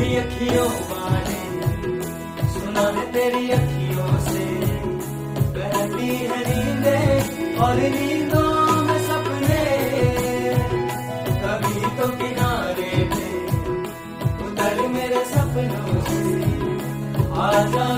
तेरी अखियों वाले, सुना है तेरी अखियों से। बहती है नींदे और नींदों में सपने। कभी तो किनारे पे उतर मेरे सपनों से। आजा